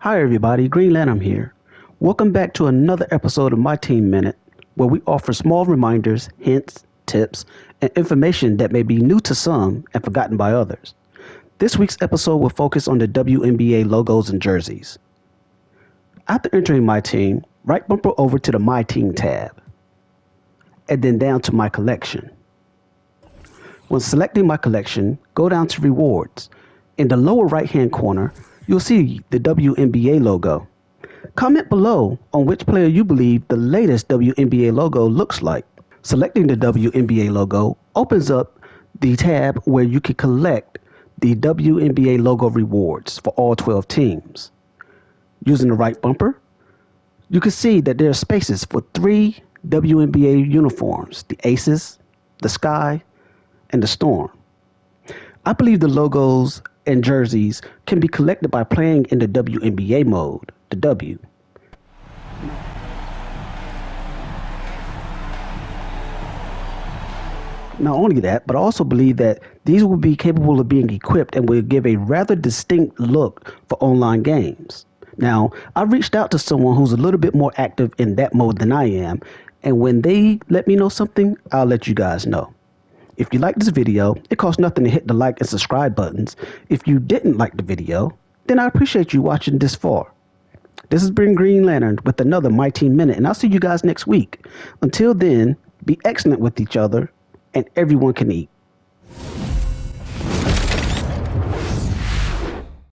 Hi, everybody. Green Lantern here. Welcome back to another episode of My Team Minute, where we offer small reminders, hints, tips, and information that may be new to some and forgotten by others. This week's episode will focus on the WNBA logos and jerseys. After entering my team, right bumper over to the My Team tab, and then down to My Collection. When selecting My Collection, go down to Rewards. In the lower right hand corner, you'll see the WNBA logo. Comment below on which player you believe the latest WNBA logo looks like. Selecting the WNBA logo opens up the tab where you can collect the WNBA logo rewards for all 12 teams. Using the right bumper, you can see that there are spaces for three WNBA uniforms the Aces, the Sky, and the Storm. I believe the logos and jerseys can be collected by playing in the WNBA mode, the W. Not only that, but I also believe that these will be capable of being equipped and will give a rather distinct look for online games. Now, I reached out to someone who's a little bit more active in that mode than I am, and when they let me know something, I'll let you guys know. If you like this video, it costs nothing to hit the like and subscribe buttons. If you didn't like the video, then I appreciate you watching this far. This has been Green Lantern with another My Team Minute, and I'll see you guys next week. Until then, be excellent with each other, and everyone can eat.